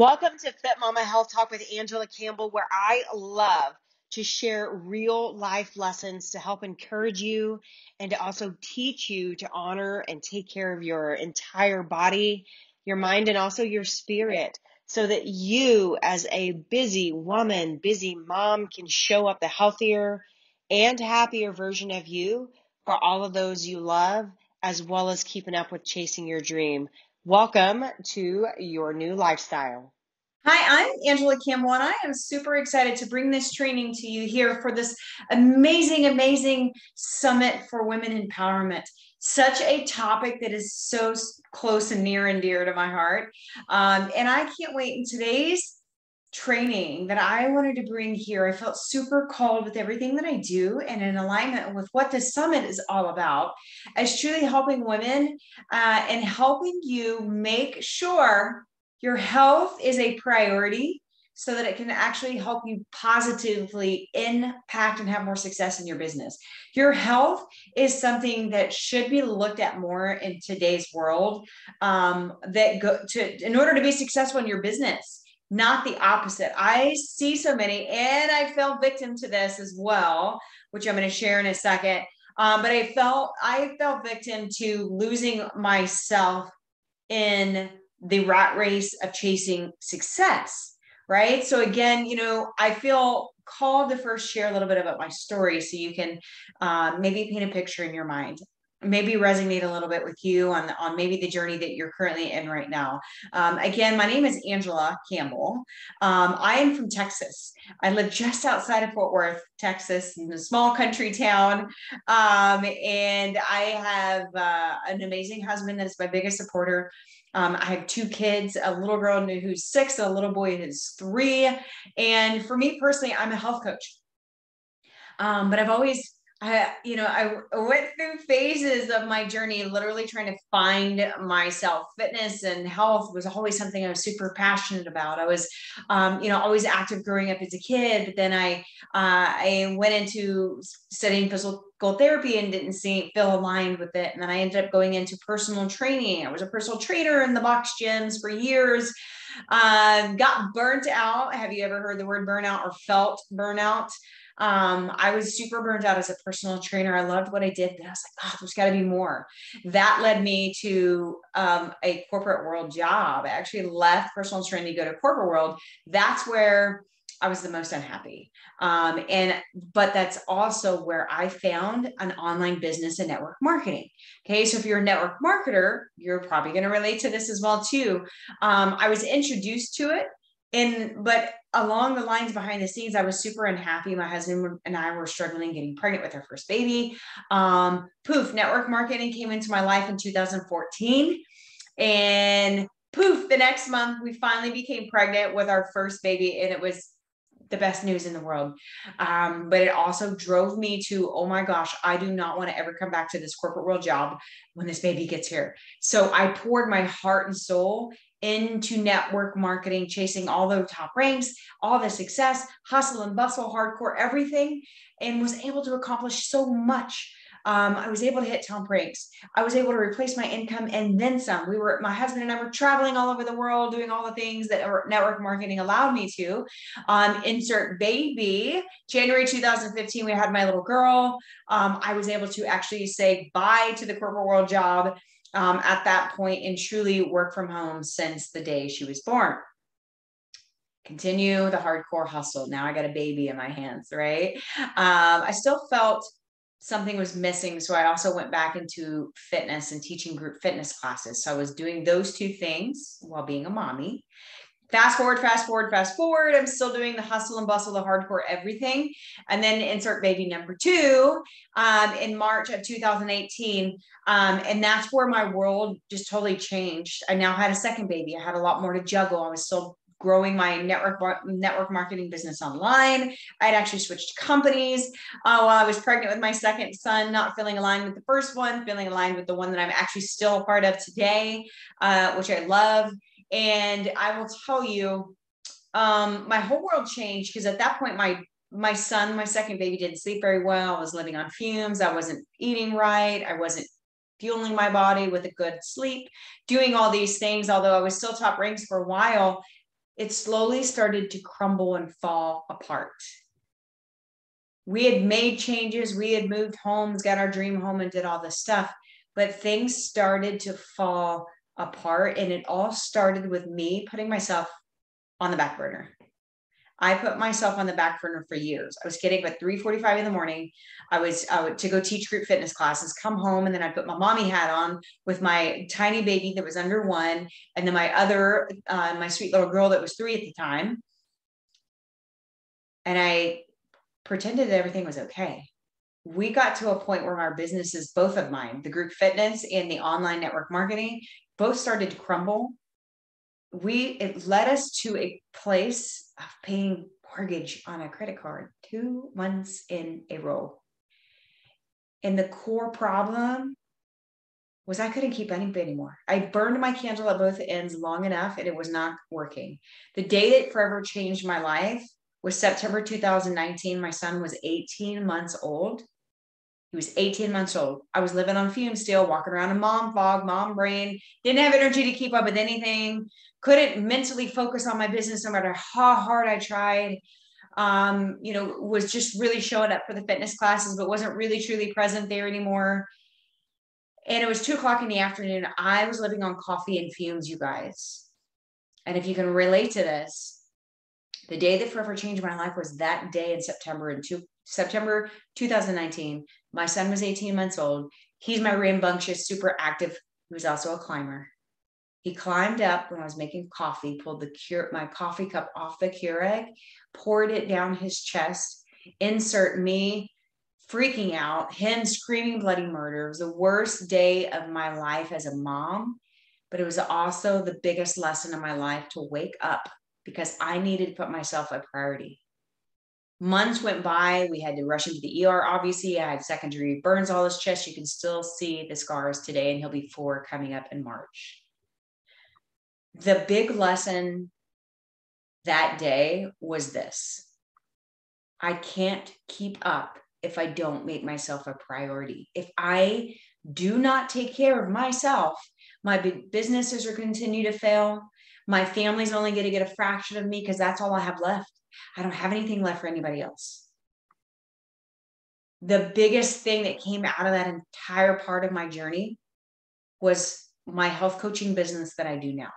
Welcome to Fit Mama Health Talk with Angela Campbell, where I love to share real life lessons to help encourage you and to also teach you to honor and take care of your entire body, your mind, and also your spirit so that you, as a busy woman, busy mom, can show up the healthier and happier version of you for all of those you love, as well as keeping up with chasing your dream. Welcome to your new lifestyle. Hi, I'm Angela Campbell, and I am super excited to bring this training to you here for this amazing, amazing summit for women empowerment. Such a topic that is so close and near and dear to my heart. Um, and I can't wait in today's training that I wanted to bring here. I felt super called with everything that I do and in alignment with what the summit is all about as truly helping women uh, and helping you make sure your health is a priority so that it can actually help you positively impact and have more success in your business. Your health is something that should be looked at more in today's world. Um, that go to in order to be successful in your business not the opposite. I see so many, and I fell victim to this as well, which I'm going to share in a second. Um, but I felt I fell victim to losing myself in the rat race of chasing success. Right. So again, you know, I feel called to first share a little bit about my story so you can uh, maybe paint a picture in your mind maybe resonate a little bit with you on on maybe the journey that you're currently in right now. Um, again, my name is Angela Campbell. Um, I am from Texas. I live just outside of Fort Worth, Texas, in a small country town, um, and I have uh, an amazing husband that's my biggest supporter. Um, I have two kids, a little girl who's six, and a little boy who's three. And for me personally, I'm a health coach. Um, but I've always I, you know, I went through phases of my journey, literally trying to find myself. Fitness and health was always something I was super passionate about. I was, um, you know, always active growing up as a kid. But then I, uh, I went into studying physical therapy and didn't see feel aligned with it. And then I ended up going into personal training. I was a personal trainer in the box gyms for years. Um, got burnt out. Have you ever heard the word burnout or felt burnout? Um, I was super burned out as a personal trainer. I loved what I did, but I was like, oh, there's got to be more. That led me to um, a corporate world job. I actually left personal training to go to corporate world. That's where I was the most unhappy. Um, and but that's also where I found an online business and network marketing. Okay, so if you're a network marketer, you're probably going to relate to this as well too. Um, I was introduced to it and but along the lines behind the scenes i was super unhappy my husband and i were struggling getting pregnant with our first baby um poof network marketing came into my life in 2014 and poof the next month we finally became pregnant with our first baby and it was the best news in the world. Um, but it also drove me to, oh my gosh, I do not want to ever come back to this corporate world job when this baby gets here. So I poured my heart and soul into network marketing, chasing all the top ranks, all the success, hustle and bustle, hardcore, everything, and was able to accomplish so much. Um, I was able to hit top ranks. I was able to replace my income and then some. We were, my husband and I were traveling all over the world, doing all the things that network marketing allowed me to. Um, insert baby. January 2015, we had my little girl. Um, I was able to actually say bye to the corporate world job um, at that point and truly work from home since the day she was born. Continue the hardcore hustle. Now I got a baby in my hands, right? Um, I still felt something was missing. So I also went back into fitness and teaching group fitness classes. So I was doing those two things while being a mommy fast forward, fast forward, fast forward. I'm still doing the hustle and bustle, the hardcore everything. And then insert baby number two um, in March of 2018. Um, and that's where my world just totally changed. I now had a second baby. I had a lot more to juggle. I was still growing my network network marketing business online. I had actually switched companies uh, while I was pregnant with my second son, not feeling aligned with the first one, feeling aligned with the one that I'm actually still a part of today, uh, which I love. And I will tell you, um, my whole world changed because at that point, my my son, my second baby, didn't sleep very well. I was living on fumes. I wasn't eating right. I wasn't fueling my body with a good sleep, doing all these things. Although I was still top ranks for a while, it slowly started to crumble and fall apart. We had made changes, we had moved homes, got our dream home, and did all this stuff, but things started to fall apart. And it all started with me putting myself on the back burner. I put myself on the back burner for years. I was getting up at 3:45 in the morning. I was I would to go teach group fitness classes, come home, and then I'd put my mommy hat on with my tiny baby that was under one, and then my other uh, my sweet little girl that was three at the time. And I pretended that everything was okay. We got to a point where our businesses, both of mine, the group fitness and the online network marketing, both started to crumble we it led us to a place of paying mortgage on a credit card two months in a row. And the core problem was I couldn't keep any anymore. I burned my candle at both ends long enough and it was not working. The day that forever changed my life was September 2019. My son was 18 months old. He was 18 months old. I was living on fumes still, walking around in mom fog, mom brain, didn't have energy to keep up with anything couldn't mentally focus on my business no matter how hard I tried. Um, you know, was just really showing up for the fitness classes, but wasn't really truly present there anymore. And it was two o'clock in the afternoon. I was living on coffee and fumes, you guys. And if you can relate to this, the day that forever changed my life was that day in September in two, September 2019. My son was 18 months old. He's my rambunctious, super active. He was also a climber. He climbed up when I was making coffee, pulled the cure, my coffee cup off the Keurig, poured it down his chest, insert me freaking out, him screaming bloody murder. It was the worst day of my life as a mom, but it was also the biggest lesson of my life to wake up because I needed to put myself a priority. Months went by. We had to rush into the ER. Obviously, I had second degree burns all his chest. You can still see the scars today, and he'll be four coming up in March the big lesson that day was this I can't keep up if I don't make myself a priority. If I do not take care of myself, my businesses are continue to fail. My family's only going to get a fraction of me because that's all I have left. I don't have anything left for anybody else. The biggest thing that came out of that entire part of my journey was my health coaching business that I do now.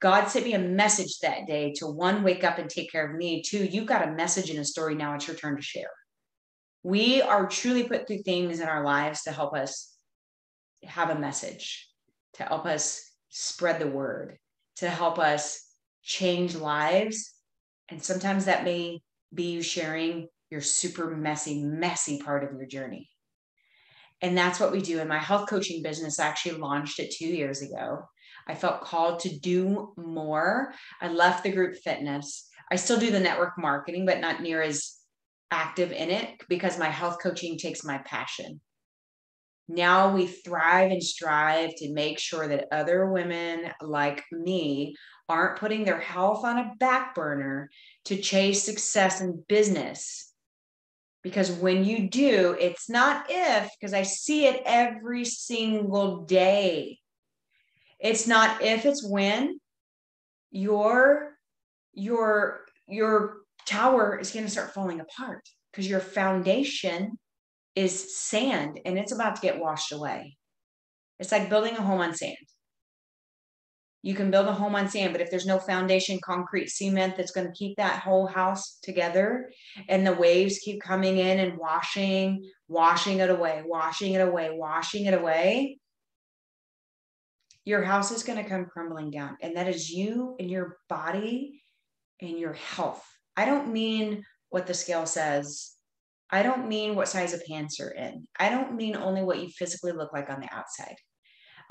God sent me a message that day to one, wake up and take care of me. Two, you've got a message and a story now. It's your turn to share. We are truly put through things in our lives to help us have a message, to help us spread the word, to help us change lives. And sometimes that may be you sharing your super messy, messy part of your journey. And that's what we do. In my health coaching business, I actually launched it two years ago. I felt called to do more. I left the group fitness. I still do the network marketing, but not near as active in it because my health coaching takes my passion. Now we thrive and strive to make sure that other women like me aren't putting their health on a back burner to chase success in business. Because when you do, it's not if, because I see it every single day. It's not if, it's when your your your tower is going to start falling apart because your foundation is sand and it's about to get washed away. It's like building a home on sand. You can build a home on sand, but if there's no foundation, concrete, cement that's going to keep that whole house together, and the waves keep coming in and washing, washing it away, washing it away, washing it away, your house is going to come crumbling down. And that is you and your body and your health. I don't mean what the scale says. I don't mean what size of pants you're in. I don't mean only what you physically look like on the outside.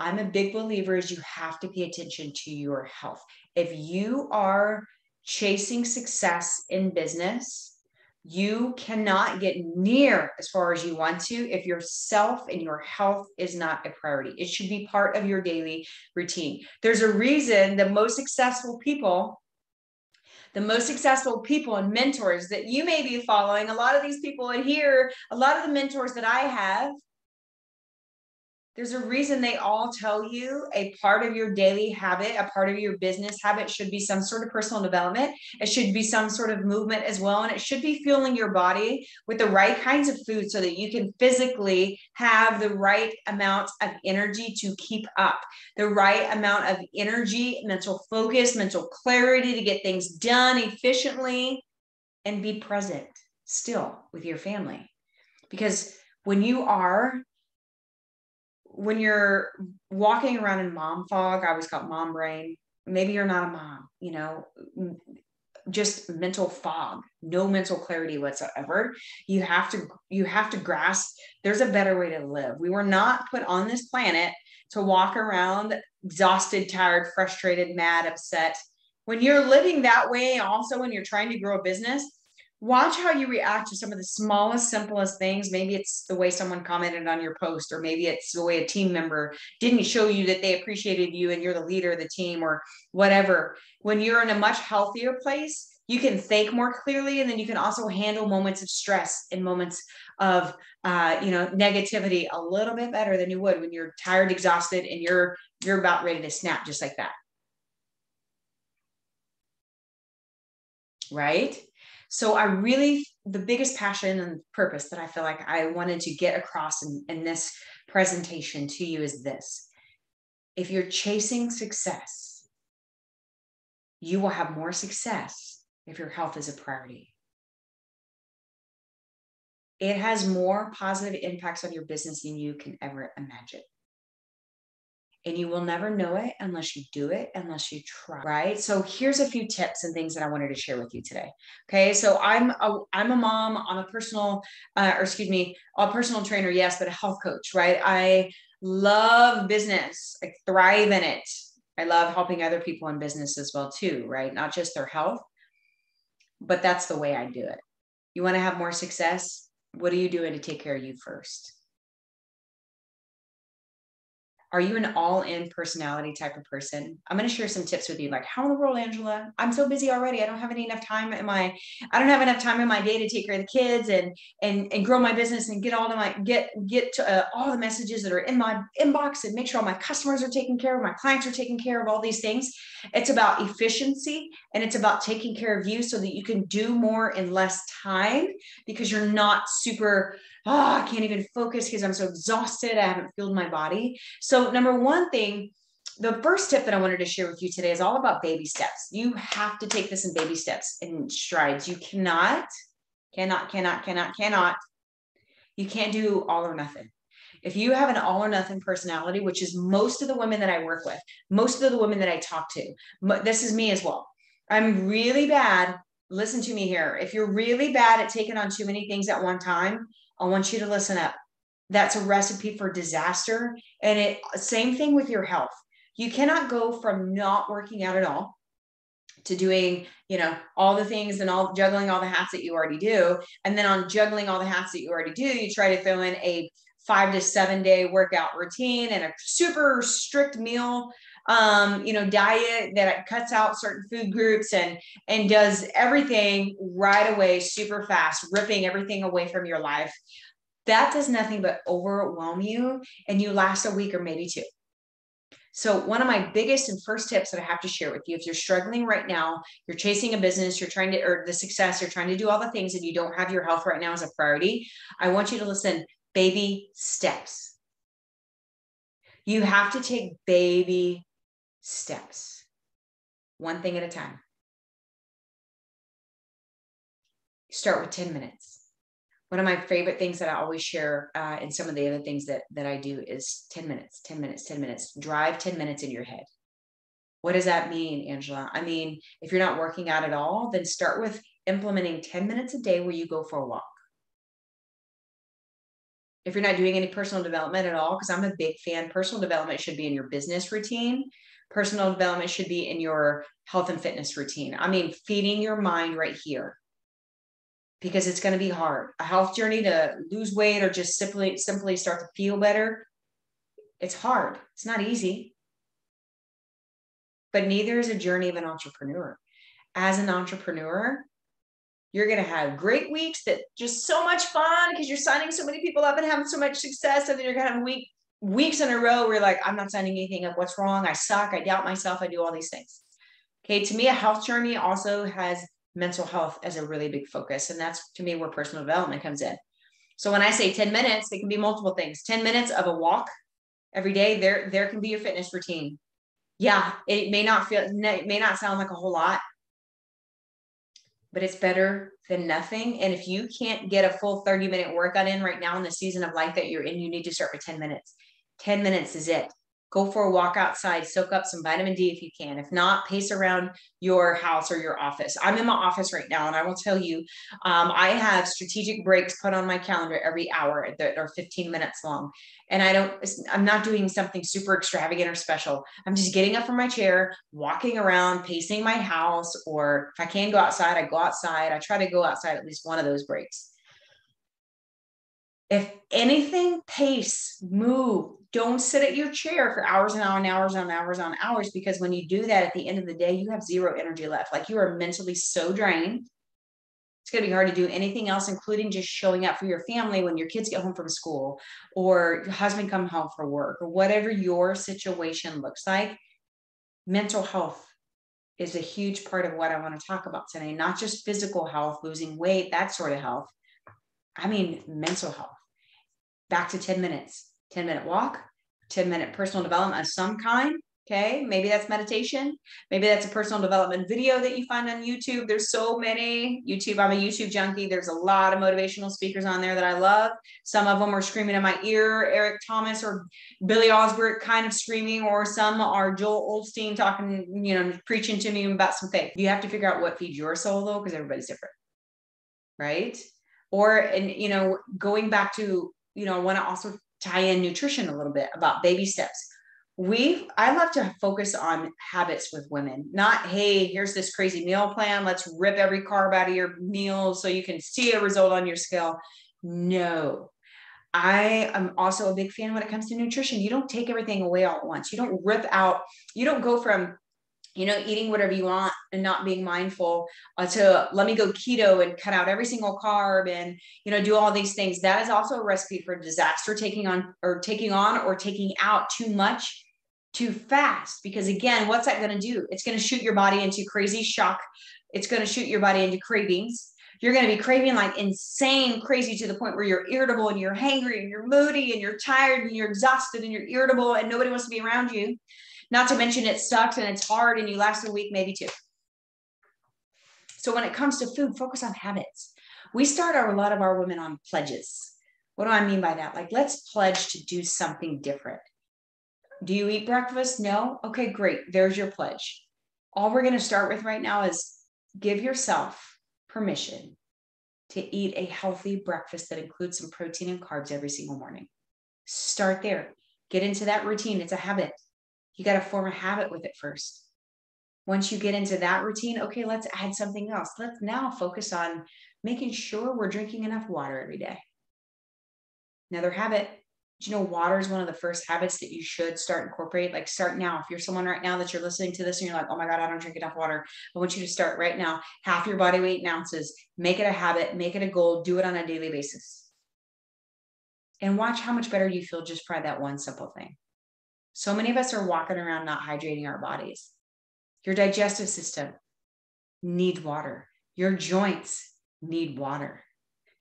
I'm a big believer is you have to pay attention to your health. If you are chasing success in business, you cannot get near as far as you want to if your self and your health is not a priority. It should be part of your daily routine. There's a reason the most successful people, the most successful people and mentors that you may be following, a lot of these people in here, a lot of the mentors that I have, There's a reason they all tell you a part of your daily habit, a part of your business habit should be some sort of personal development. It should be some sort of movement as well. And it should be fueling your body with the right kinds of food so that you can physically have the right amount of energy to keep up, the right amount of energy, mental focus, mental clarity to get things done efficiently and be present still with your family. Because when you are when you're walking around in mom fog, I always call it mom brain. Maybe you're not a mom, you know, just mental fog, no mental clarity whatsoever. You have to you have to grasp there's a better way to live. We were not put on this planet to walk around exhausted, tired, frustrated, mad, upset. When you're living that way, also when you're trying to grow a business, watch how you react to some of the smallest, simplest things. Maybe it's the way someone commented on your post, or maybe it's the way a team member didn't show you that they appreciated you and you're the leader of the team, or whatever. When you're in a much healthier place, you can think more clearly, and then you can also handle moments of stress and moments of uh, you know negativity a little bit better than you would when you're tired, exhausted, and you're you're about ready to snap just like that. Right? So I really, the biggest passion and purpose that I feel like I wanted to get across in, in this presentation to you is this. If you're chasing success, you will have more success if your health is a priority. It has more positive impacts on your business than you can ever imagine and you will never know it unless you do it unless you try right? So here's a few tips and things that i wanted to share with you today okay? So i'm a i'm a mom i'm a personal uh, or excuse me a personal trainer yes but a health coach right? I love business i thrive in it. I love helping other people in business as well too right? Not just their health but that's the way i do it. You want to have more success? What are you doing to take care of you first are you an all in personality type of person? I'm going to share some tips with you. Like, how in the world, Angela? I'm so busy already. I don't have any enough time in my, I don't have enough time in my day to take care of the kids and and and grow my business and get all of my get get to uh, all the messages that are in my inbox and make sure all my customers are taken care of, my clients are taken care of, all these things. It's about efficiency and it's about taking care of you so that you can do more in less time because you're not super oh, I can't even focus because I'm so exhausted. I haven't fueled my body. So, number one thing, the first tip that I wanted to share with you today is all about baby steps. You have to take this in baby steps and strides. You cannot, cannot, cannot, cannot, cannot. You can't do all or nothing. If you have an all or nothing personality, which is most of the women that I work with, most of the women that I talk to, this is me as well. I'm really bad. Listen to me here. If you're really bad at taking on too many things at one time, I want you to listen up. That's a recipe for disaster. And it same thing with your health. You cannot go from not working out at all to doing, you know, all the things and all juggling all the hats that you already do. And then on juggling all the hats that you already do, you try to throw in a five to seven day workout routine and a super strict meal um, you know, diet that cuts out certain food groups and and does everything right away, super fast, ripping everything away from your life. That does nothing but overwhelm you, and you last a week or maybe two. So, one of my biggest and first tips that I have to share with you if you're struggling right now, you're chasing a business, you're trying to, or the success, you're trying to do all the things, and you don't have your health right now as a priority, I want you to listen baby steps. You have to take baby steps, one thing at a time. Start with 10 minutes. One of my favorite things that I always share, uh, and some of the other things that, that I do is 10 minutes, 10 minutes, 10 minutes. Drive 10 minutes in your head. What does that mean, Angela? I mean, if you're not working out at all, then start with implementing 10 minutes a day where you go for a walk if you're not doing any personal development at all, because I'm a big fan, personal development should be in your business routine personal development should be in your health and fitness routine. I mean, feeding your mind right here because it's going to be hard. A health journey to lose weight or just simply simply start to feel better, it's hard. It's not easy. But neither is a journey of an entrepreneur. As an entrepreneur, you're going to have great weeks that just so much fun because you're signing so many people up and having so much success and then you're going to have a week weeks in a row we're like, I'm not signing anything up. What's wrong? I suck. I doubt myself. I do all these things. Okay. To me, a health journey also has mental health as a really big focus. And that's to me where personal development comes in. So when I say 10 minutes, it can be multiple things. 10 minutes of a walk every day, there, there can be your fitness routine. Yeah, it may not feel, it may not sound like a whole lot, but it's better than nothing. And if you can't get a full 30 minute workout in right now in the season of life that you're in, you need to start with 10 minutes. 10 minutes is it. Go for a walk outside, soak up some vitamin D if you can. If not, pace around your house or your office. I'm in my office right now, and I will tell you, um, I have strategic breaks put on my calendar every hour that are 15 minutes long. And I don't, I'm not doing something super extravagant or special. I'm just getting up from my chair, walking around, pacing my house, or if I can go outside, I go outside. I try to go outside at least one of those breaks. If anything, pace, move, don't sit at your chair for hours and hours and hours and hours on hours because when you do that at the end of the day, you have zero energy left. Like you are mentally so drained. It's going to be hard to do anything else, including just showing up for your family when your kids get home from school or your husband come home for work or whatever your situation looks like. Mental health is a huge part of what I want to talk about today, not just physical health, losing weight, that sort of health. I mean, mental health. Back to 10 minutes 10 minute walk, 10 minute personal development of some kind. Okay. Maybe that's meditation. Maybe that's a personal development video that you find on YouTube. There's so many YouTube. I'm a YouTube junkie. There's a lot of motivational speakers on there that I love. Some of them are screaming in my ear, Eric Thomas or Billy Osbert kind of screaming, or some are Joel Osteen talking, you know, preaching to me about some faith. You have to figure out what feeds your soul though, because everybody's different. Right. Or, and, you know, going back to, you know, I want to also tie in nutrition a little bit about baby steps. We i love to focus on habits with women not hey here's this crazy meal plan. Let's rip every carb out of your meal so you can see a result on your scale. No. I am also a big fan when it comes to nutrition. You don't take everything away all at once. You don't rip out you don't go from you know, eating whatever you want and not being mindful uh, to let me go keto and cut out every single carb and, you know, do all these things. That is also a recipe for disaster taking on or taking on or taking out too much too fast. Because again, what's that going to do? It's going to shoot your body into crazy shock. It's going to shoot your body into cravings. You're going to be craving like insane crazy to the point where you're irritable and you're hangry and you're moody and you're tired and you're exhausted and you're irritable and nobody wants to be around you not to mention it sucks and it's hard and you last a week, maybe two. So when it comes to food, focus on habits. We start our, a lot of our women on pledges. What do I mean by that? Like, let's pledge to do something different. Do you eat breakfast? No? Okay, great. There's your pledge. All we're going to start with right now is give yourself permission to eat a healthy breakfast that includes some protein and carbs every single morning. Start there. Get into that routine. It's a habit you got to form a habit with it first. Once you get into that routine, okay, let's add something else. Let's now focus on making sure we're drinking enough water every day. Another habit, you know, water is one of the first habits that you should start incorporate. Like start now. If you're someone right now that you're listening to this and you're like, oh my God, I don't drink enough water. I want you to start right now. Half your body weight in ounces. Make it a habit, make it a goal, do it on a daily basis. And watch how much better you feel just by that one simple thing. So many of us are walking around not hydrating our bodies. Your digestive system needs water. Your joints need water.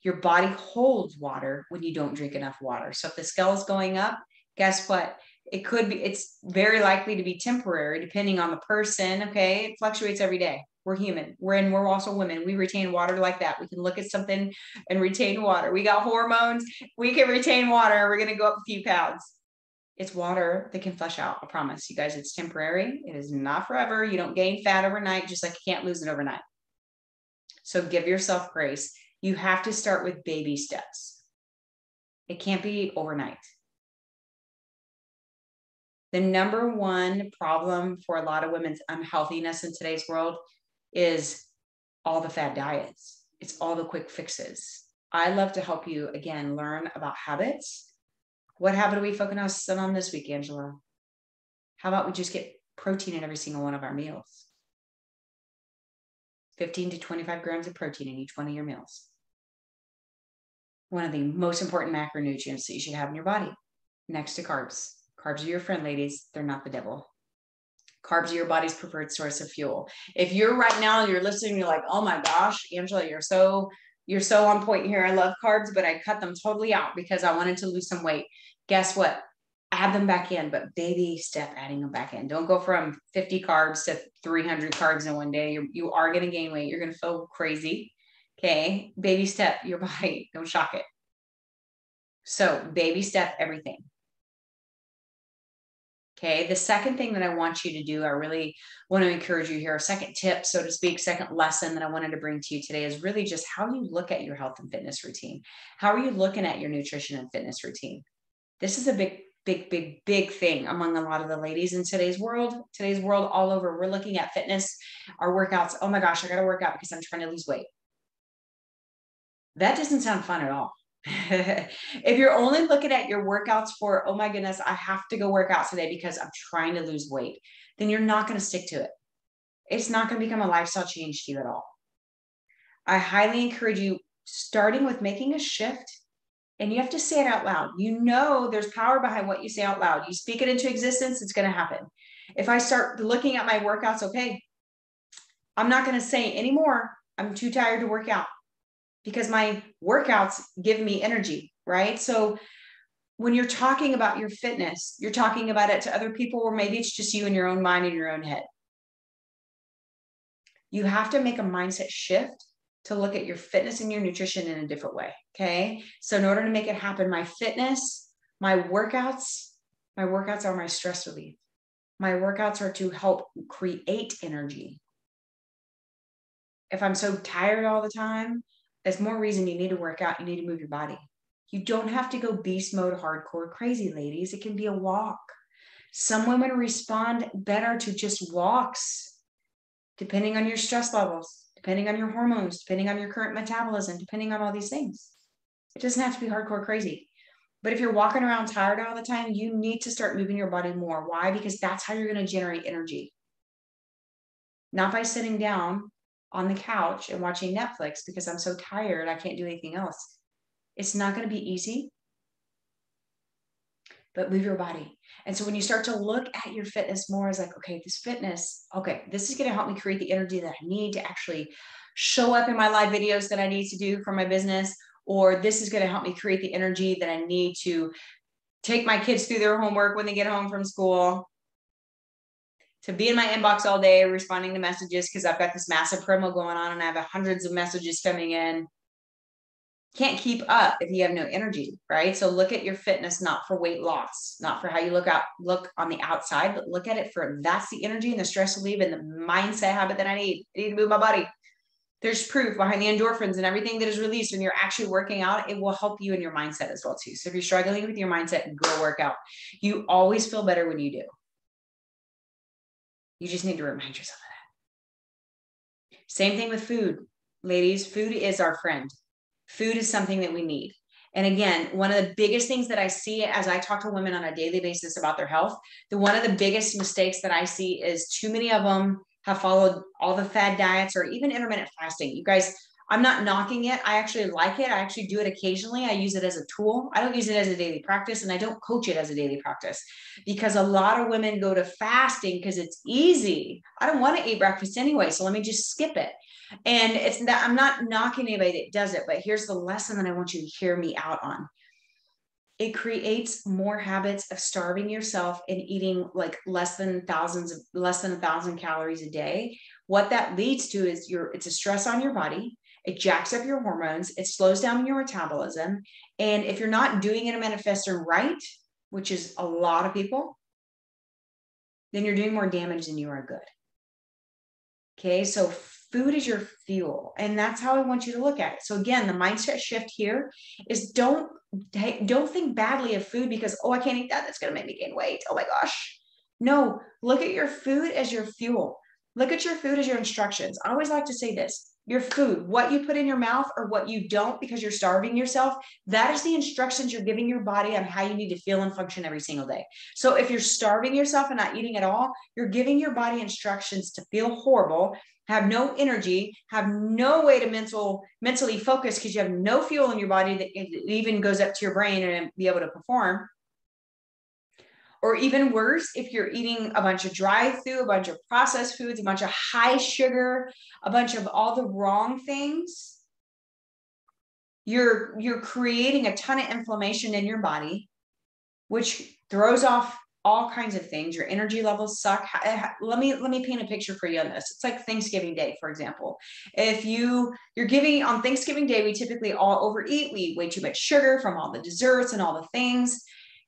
Your body holds water when you don't drink enough water. So if the scale is going up, guess what? It could be, it's very likely to be temporary depending on the person. Okay. It fluctuates every day. We're human. We're and we're also women. We retain water like that. We can look at something and retain water. We got hormones. We can retain water. We're going to go up a few pounds. It's water that can flush out. I promise you guys, it's temporary. It is not forever. You don't gain fat overnight, just like you can't lose it overnight. So give yourself grace. You have to start with baby steps. It can't be overnight. The number one problem for a lot of women's unhealthiness in today's world is all the fad diets. It's all the quick fixes. I love to help you again learn about habits what habit are we focusing on this week, Angela? How about we just get protein in every single one of our meals? 15 to 25 grams of protein in each one of your meals. One of the most important macronutrients that you should have in your body. next to carbs. Carbs are your friend, ladies. They're not the devil. Carbs are your body's preferred source of fuel. If you're right now, you're listening, you're like, oh my gosh, Angela, you're so you're so on point here. I love carbs, but I cut them totally out because I wanted to lose some weight. Guess what? Add them back in, but baby step adding them back in. Don't go from 50 carbs to 300 carbs in one day. You're, you are going to gain weight. You're going to feel crazy. Okay. Baby step your body. Don't shock it. So, baby step everything. Okay. The second thing that I want you to do, I really want to encourage you here, a second tip, so to speak, second lesson that I wanted to bring to you today is really just how you look at your health and fitness routine. How are you looking at your nutrition and fitness routine? This is a big, big, big, big thing among a lot of the ladies in today's world. Today's world, all over, we're looking at fitness, our workouts. Oh my gosh, I got to work out because I'm trying to lose weight. That doesn't sound fun at all. if you're only looking at your workouts for, oh my goodness, I have to go work out today because I'm trying to lose weight, then you're not going to stick to it. It's not going to become a lifestyle change to you at all. I highly encourage you, starting with making a shift, and you have to say it out loud. You know, there's power behind what you say out loud. You speak it into existence, it's going to happen. If I start looking at my workouts, okay, I'm not going to say anymore. I'm too tired to work out because my workouts give me energy, right? So when you're talking about your fitness, you're talking about it to other people, or maybe it's just you in your own mind in your own head. You have to make a mindset shift to look at your fitness and your nutrition in a different way. Okay. So, in order to make it happen, my fitness, my workouts, my workouts are my stress relief. My workouts are to help create energy. If I'm so tired all the time, there's more reason you need to work out. You need to move your body. You don't have to go beast mode hardcore crazy, ladies. It can be a walk. Some women respond better to just walks, depending on your stress levels, depending on your hormones, depending on your current metabolism, depending on all these things. It doesn't have to be hardcore crazy. But if you're walking around tired all the time, you need to start moving your body more. Why? Because that's how you're going to generate energy. Not by sitting down on the couch and watching Netflix because I'm so tired, I can't do anything else. It's not going to be easy, but move your body. And so when you start to look at your fitness more as like, okay, this fitness, okay, this is going to help me create the energy that I need to actually show up in my live videos that I need to do for my business, or this is going to help me create the energy that I need to take my kids through their homework when they get home from school to be in my inbox all day responding to messages because I've got this massive promo going on and I have hundreds of messages coming in. Can't keep up if you have no energy, right? So look at your fitness not for weight loss, not for how you look out look on the outside, but look at it for that's the energy and the stress relief and the mindset habit that I need. I need to move my body. There's proof behind the endorphins and everything that is released when you're actually working out. It will help you in your mindset as well too. So if you're struggling with your mindset, go work out. You always feel better when you do. You just need to remind yourself of that. Same thing with food. Ladies, food is our friend. Food is something that we need. And again, one of the biggest things that I see as I talk to women on a daily basis about their health, the one of the biggest mistakes that I see is too many of them have followed all the fad diets or even intermittent fasting. You guys, I'm not knocking it. I actually like it. I actually do it occasionally. I use it as a tool. I don't use it as a daily practice and I don't coach it as a daily practice because a lot of women go to fasting because it's easy. I don't want to eat breakfast anyway. So let me just skip it. And it's that I'm not knocking anybody that does it, but here's the lesson that I want you to hear me out on. It creates more habits of starving yourself and eating like less than thousands of less than a thousand calories a day. What that leads to is your it's a stress on your body it jacks up your hormones, it slows down your metabolism. And if you're not doing it a fasting right, which is a lot of people, then you're doing more damage than you are good. Okay, so food is your fuel, and that's how I want you to look at it. So again, the mindset shift here is don't don't think badly of food because oh I can't eat that that's going to make me gain weight. Oh my gosh. No, look at your food as your fuel. Look at your food as your instructions. I always like to say this your food, what you put in your mouth or what you don't because you're starving yourself, that is the instructions you're giving your body on how you need to feel and function every single day. So if you're starving yourself and not eating at all, you're giving your body instructions to feel horrible, have no energy, have no way to mental mentally focus because you have no fuel in your body that even goes up to your brain and be able to perform. Or even worse, if you're eating a bunch of dry food, a bunch of processed foods, a bunch of high sugar, a bunch of all the wrong things, you're you're creating a ton of inflammation in your body, which throws off all kinds of things. Your energy levels suck. Let me let me paint a picture for you on this. It's like Thanksgiving Day, for example. If you you're giving on Thanksgiving Day, we typically all overeat. We eat way too much sugar from all the desserts and all the things.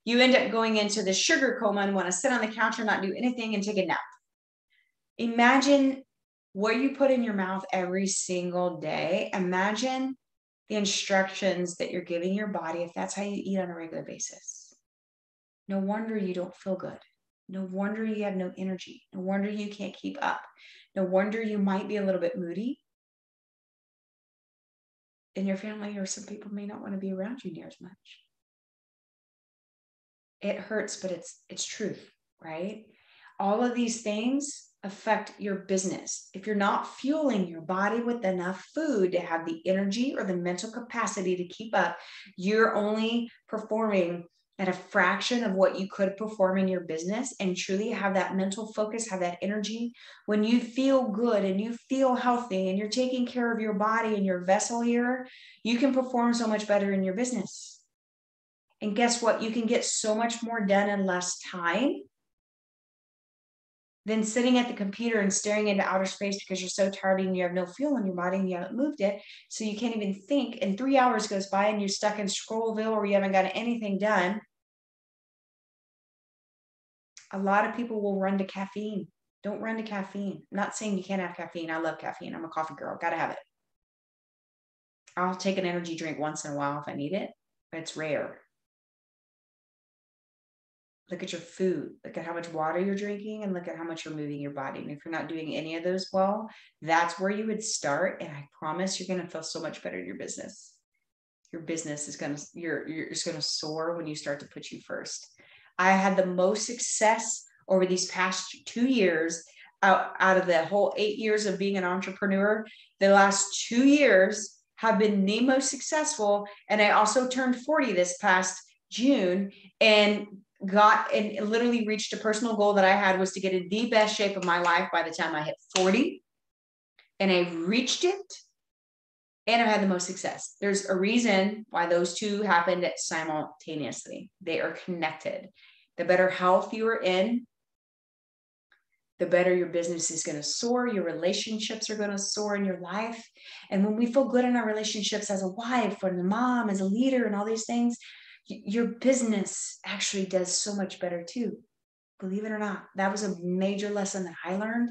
You end up going into the sugar coma and want to sit on the couch or not do anything and take a nap. Imagine what you put in your mouth every single day. Imagine the instructions that you're giving your body if that's how you eat on a regular basis no wonder you don't feel good. No wonder you have no energy. No wonder you can't keep up. No wonder you might be a little bit moody. In your family, or some people may not want to be around you near as much. It hurts, but it's it's truth, right? All of these things affect your business. If you're not fueling your body with enough food to have the energy or the mental capacity to keep up, you're only performing at a fraction of what you could perform in your business and truly have that mental focus, have that energy, when you feel good and you feel healthy and you're taking care of your body and your vessel here, you can perform so much better in your business. And guess what? You can get so much more done in less time than sitting at the computer and staring into outer space because you're so tired and you have no fuel in your body and you haven't moved it. So you can't even think. And three hours goes by and you're stuck in Scrollville or you haven't got anything done. A lot of people will run to caffeine. Don't run to caffeine. I'm not saying you can't have caffeine. I love caffeine. I'm a coffee girl. Gotta have it. I'll take an energy drink once in a while if I need it, but it's rare. Look at your food. Look at how much water you're drinking and look at how much you're moving your body. And if you're not doing any of those well, that's where you would start. And I promise you're going to feel so much better in your business. Your business is going to, you're, you're just going to soar when you start to put you first. I had the most success over these past two years out, out of the whole eight years of being an entrepreneur. The last two years have been the most successful. And I also turned 40 this past June. And got and literally reached a personal goal that I had was to get in the best shape of my life by the time I hit 40. And I reached it and I've had the most success. There's a reason why those two happened simultaneously. They are connected. The better health you are in, the better your business is going to soar. Your relationships are going to soar in your life. And when we feel good in our relationships as a wife or a mom, as a leader, and all these things, your business actually does so much better too. Believe it or not, that was a major lesson that I learned.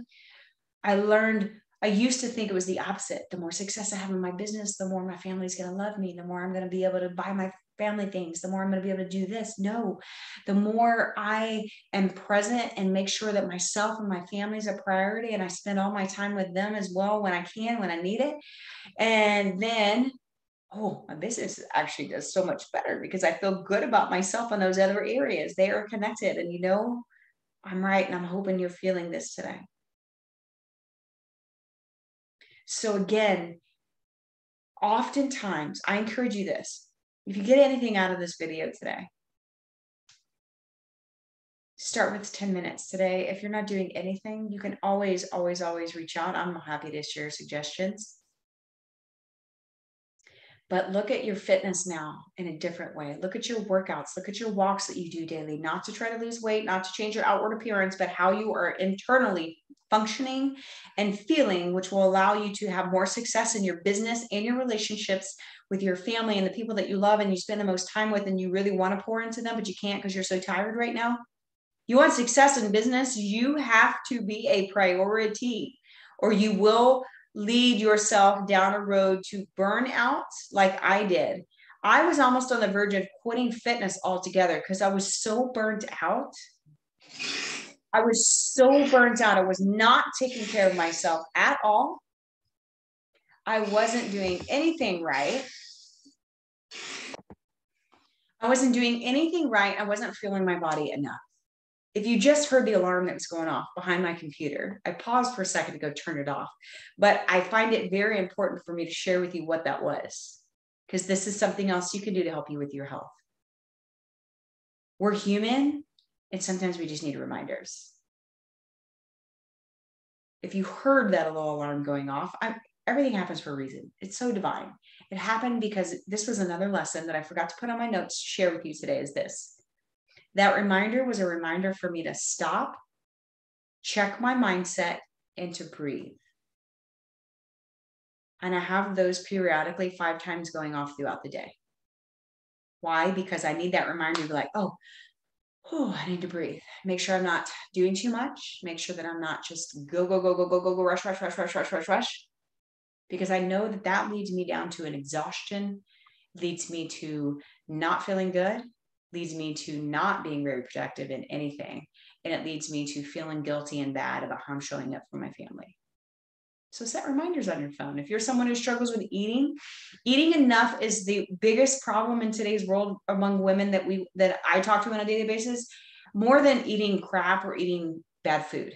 I learned, I used to think it was the opposite. The more success I have in my business, the more my family's going to love me, the more I'm going to be able to buy my family things, the more I'm going to be able to do this. No, the more I am present and make sure that myself and my family is a priority and I spend all my time with them as well when I can, when I need it. And then oh, my business actually does so much better because I feel good about myself in those other areas. They are connected. And you know, I'm right. And I'm hoping you're feeling this today. So, again, oftentimes I encourage you this if you get anything out of this video today, start with 10 minutes today. If you're not doing anything, you can always, always, always reach out. I'm happy to share suggestions but look at your fitness now in a different way. Look at your workouts, look at your walks that you do daily, not to try to lose weight, not to change your outward appearance, but how you are internally functioning and feeling, which will allow you to have more success in your business and your relationships with your family and the people that you love and you spend the most time with, and you really want to pour into them, but you can't because you're so tired right now. You want success in business, you have to be a priority, or you will lead yourself down a road to burnout like I did. I was almost on the verge of quitting fitness altogether because I was so burnt out. I was so burnt out. I was not taking care of myself at all. I wasn't doing anything right. I wasn't doing anything right. I wasn't feeling my body enough if you just heard the alarm that was going off behind my computer, I paused for a second to go turn it off. But I find it very important for me to share with you what that was, because this is something else you can do to help you with your health. We're human And sometimes we just need reminders. If you heard that little alarm going off, I, everything happens for a reason. It's so divine. It happened because this was another lesson that I forgot to put on my notes to share with you today is this. That reminder was a reminder for me to stop, check my mindset, and to breathe. And I have those periodically five times going off throughout the day. Why? Because I need that reminder to be like, oh, oh, I need to breathe. Make sure I'm not doing too much. Make sure that I'm not just go, go, go, go, go, go, go, rush, rush, rush, rush, rush, rush, rush. Because I know that that leads me down to an exhaustion, leads me to not feeling good, leads me to not being very productive in anything. And it leads me to feeling guilty and bad about how I'm showing up for my family. So set reminders on your phone. If you're someone who struggles with eating, eating enough is the biggest problem in today's world among women that we that I talk to on a daily basis, more than eating crap or eating bad food.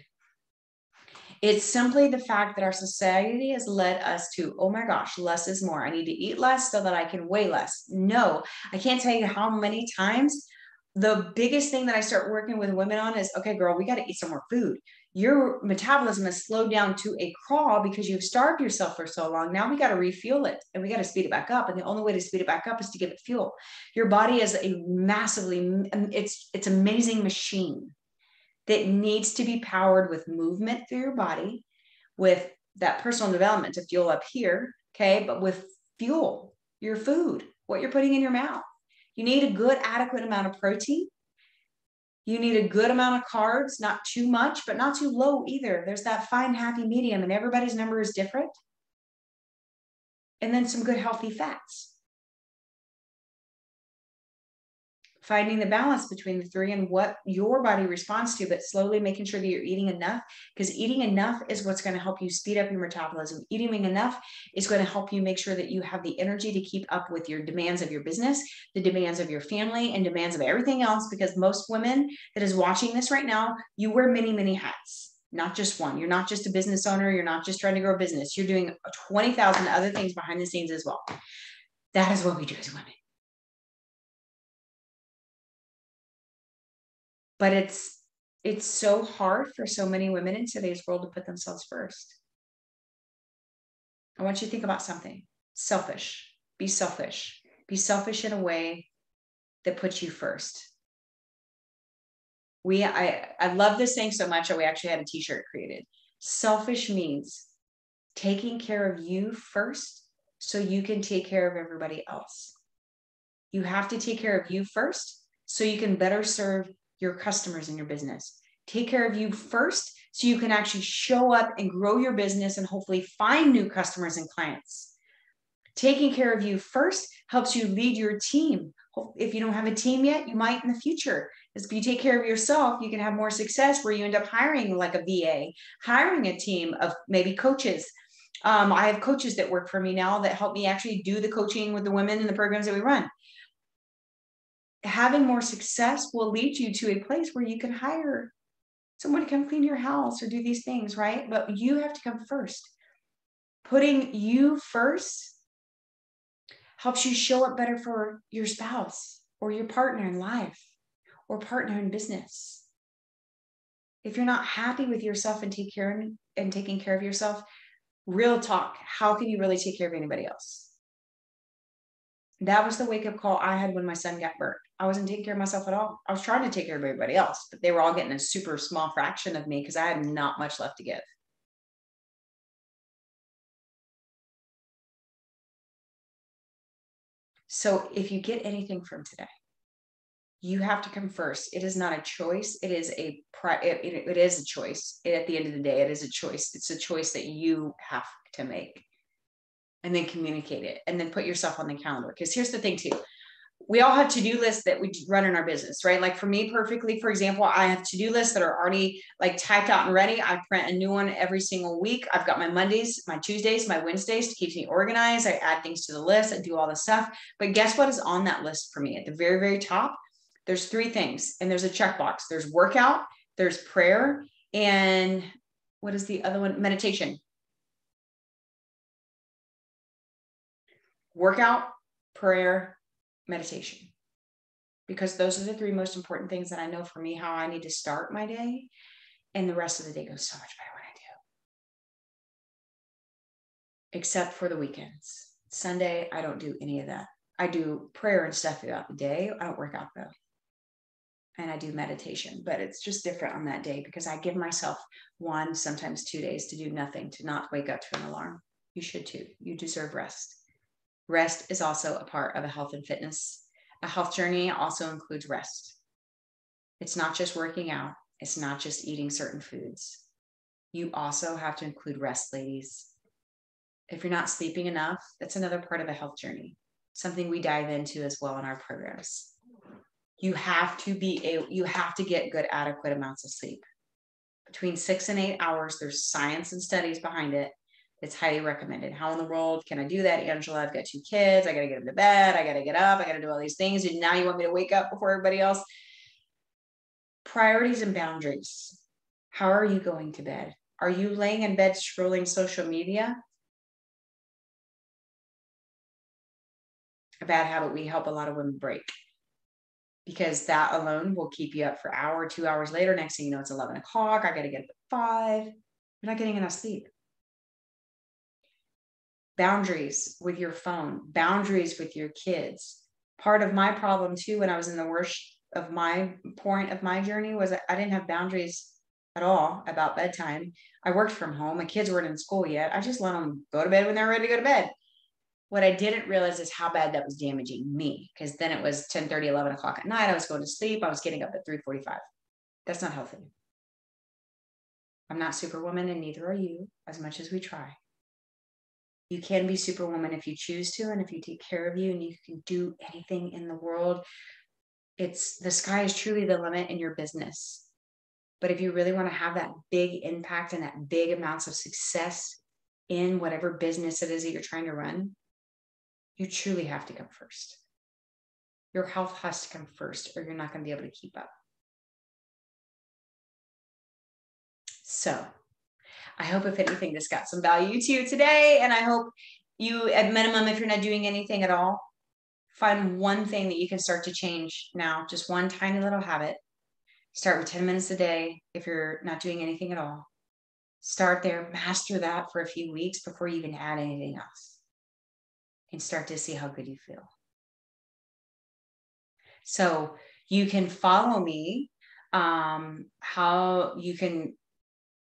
It's simply the fact that our society has led us to, oh my gosh, less is more. I need to eat less so that I can weigh less. No, I can't tell you how many times the biggest thing that I start working with women on is okay, girl, we got to eat some more food your metabolism has slowed down to a crawl because you've starved yourself for so long. Now we got to refuel it and we got to speed it back up. And the only way to speed it back up is to give it fuel. Your body is a massively, it's it's amazing machine that needs to be powered with movement through your body, with that personal development to fuel up here, okay, but with fuel, your food, what you're putting in your mouth. You need a good, adequate amount of protein you need a good amount of carbs, not too much, but not too low either. There's that fine, happy medium, and everybody's number is different. And then some good, healthy fats. Finding the balance between the three and what your body responds to, but slowly making sure that you're eating enough because eating enough is what's going to help you speed up your metabolism. Eating enough is going to help you make sure that you have the energy to keep up with your demands of your business, the demands of your family, and demands of everything else. Because most women that is watching this right now, you wear many, many hats not just one. You're not just a business owner. You're not just trying to grow a business. You're doing 20,000 other things behind the scenes as well. That is what we do as women. But it's it's so hard for so many women in today's world to put themselves first. I want you to think about something. Selfish. Be selfish. Be selfish in a way that puts you first. We i i love this thing so much that we actually had a t-shirt created. Selfish means taking care of you first so you can take care of everybody else. You have to take care of you first so you can better serve your customers and your business. Take care of you first so you can actually show up and grow your business and hopefully find new customers and clients. Taking care of you first helps you lead your team. If you don't have a team yet, you might in the future. If you take care of yourself, you can have more success where you end up hiring like a VA, hiring a team of maybe coaches. Um, I have coaches that work for me now that help me actually do the coaching with the women in the programs that we run having more success will lead you to a place where you can hire someone to come clean your house or do these things, right? But you have to come first. Putting you first helps you show up better for your spouse or your partner in life or partner in business. If you're not happy with yourself and take care and taking care of yourself, real talk, how can you really take care of anybody else? That was the wake up call I had when my son got burnt. I wasn't taking care of myself at all. I was trying to take care of everybody else, but they were all getting a super small fraction of me because I had not much left to give. So if you get anything from today, you have to come first. It is not a choice. It is a pri- it, it, is a choice. It, at the end of the day, it is a choice. It's a choice that you have to make and then communicate it and then put yourself on the calendar. Because here's the thing, too we all have to-do lists that we run in our business, right? Like for me perfectly, for example, I have to-do lists that are already like typed out and ready. I print a new one every single week. I've got my Mondays, my Tuesdays, my Wednesdays to keep me organized. I add things to the list. I do all the stuff. But guess what is on that list for me? At the very, very top, there's three things and there's a checkbox. There's workout, there's prayer, and what is the other one? Meditation. Workout, prayer, meditation. because those are the three most important things that I know for me how I need to start my day. And the rest of the day goes so much better when I do. Except for the weekends. Sunday, I don't do any of that. I do prayer and stuff throughout the day. I don't work out though. And I do meditation, but it's just different on that day because I give myself one, sometimes two days to do nothing, to not wake up to an alarm. You should too. You deserve rest. Rest is also a part of a health and fitness. A health journey also includes rest. It's not just working out, it's not just eating certain foods. You also have to include rest, ladies. If you're not sleeping enough, that's another part of a health journey, something we dive into as well in our programs. You have to be a, you have to get good adequate amounts of sleep. Between 6 and 8 hours, there's science and studies behind it it's highly recommended. How in the world can I do that, Angela? I've got two kids. I got to get them to bed. I got to get up. I got to do all these things. And now you want me to wake up before everybody else? Priorities and boundaries. How are you going to bed? Are you laying in bed scrolling social media? A bad habit we help a lot of women break because that alone will keep you up for hour, two hours later. Next thing you know, it's 11 o'clock. I got to get up at five. You're not getting enough sleep boundaries with your phone, boundaries with your kids. Part of my problem too, when I was in the worst of my point of my journey, was I didn't have boundaries at all about bedtime. I worked from home. My kids weren't in school yet. I just let them go to bed when they're ready to go to bed. What I didn't realize is how bad that was damaging me because then it was 10 30, 11 o'clock at night. I was going to sleep. I was getting up at 3 45. That's not healthy. I'm not superwoman and neither are you, as much as we try you can be superwoman if you choose to and if you take care of you and you can do anything in the world. It's the sky is truly the limit in your business. But if you really want to have that big impact and that big amounts of success in whatever business it is that you're trying to run you truly have to come first. Your health has to come first or you're not going to be able to keep up. So I hope, if anything, this got some value to you today. And I hope you, at minimum, if you're not doing anything at all, find one thing that you can start to change now, just one tiny little habit. Start with 10 minutes a day if you're not doing anything at all. Start there, master that for a few weeks before you even add anything else, and start to see how good you feel. So you can follow me. Um, how you can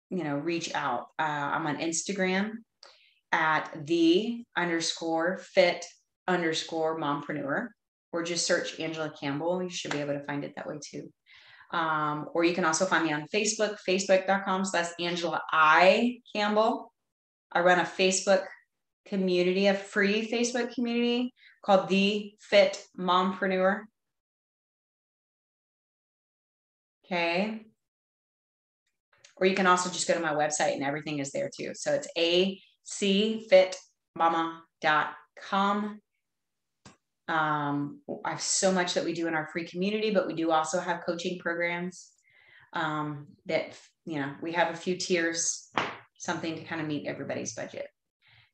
you know, reach out. Uh, I'm on Instagram at the underscore fit underscore mompreneur, or just search Angela Campbell. You should be able to find it that way too. Um, or you can also find me on Facebook, facebook.com slash Angela I Campbell. I run a Facebook community, a free Facebook community called The Fit Mompreneur. Okay. Or you can also just go to my website and everything is there too. So it's acfitmama.com. Um, I have so much that we do in our free community, but we do also have coaching programs um, that, you know, we have a few tiers, something to kind of meet everybody's budget.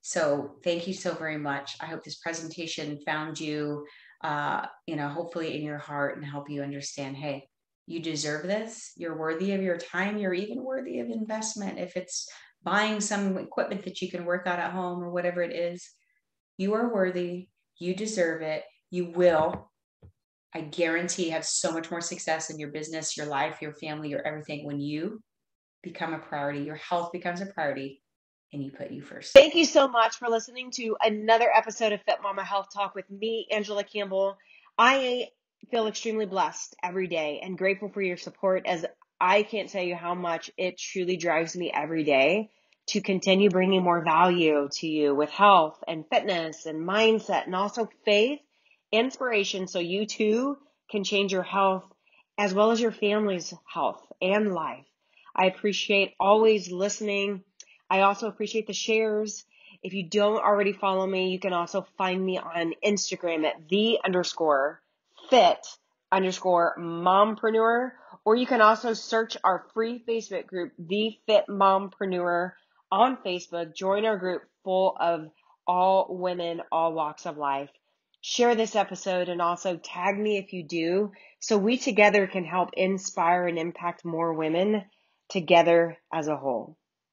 So thank you so very much. I hope this presentation found you, uh, you know, hopefully in your heart and help you understand, hey, you deserve this. You're worthy of your time. You're even worthy of investment. If it's buying some equipment that you can work out at home or whatever it is, you are worthy. You deserve it. You will. I guarantee have so much more success in your business, your life, your family, your everything when you become a priority. Your health becomes a priority and you put you first. Thank you so much for listening to another episode of Fit Mama Health Talk with me, Angela Campbell. I feel extremely blessed every day and grateful for your support as I can't tell you how much it truly drives me every day to continue bringing more value to you with health and fitness and mindset and also faith, inspiration so you too can change your health as well as your family's health and life. I appreciate always listening. I also appreciate the shares. If you don't already follow me, you can also find me on Instagram at the underscore fit underscore mompreneur, or you can also search our free Facebook group, The Fit Mompreneur on Facebook. Join our group full of all women, all walks of life. Share this episode and also tag me if you do so we together can help inspire and impact more women together as a whole.